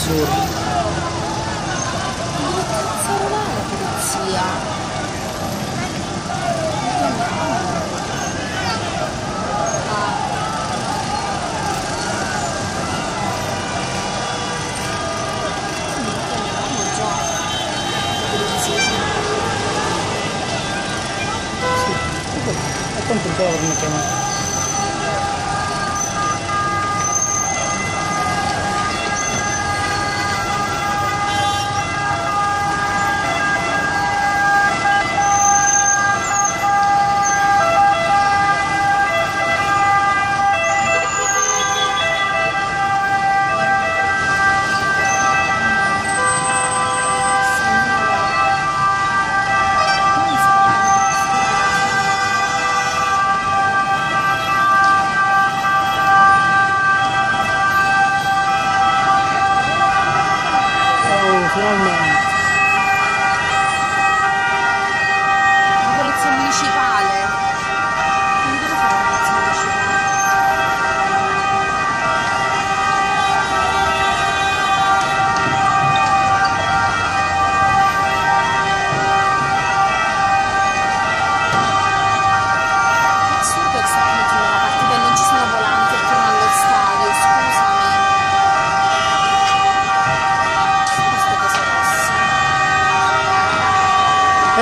assurdo. Dove cazzo è la polizia? Sì. Tempo l'avremmo chiamato? Oh,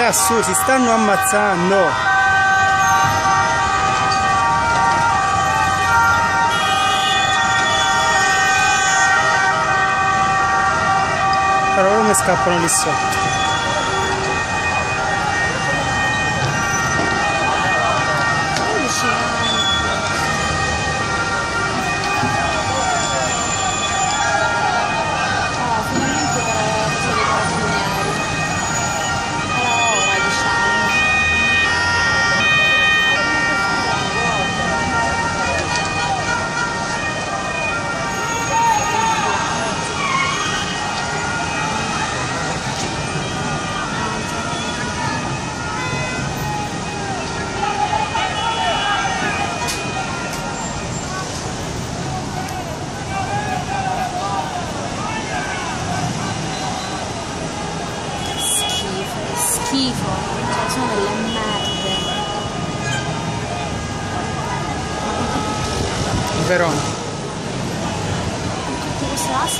Assurdo, si stanno ammazzando. Loro mi scappano lì sotto. φοβερό. Κύριε Σλάς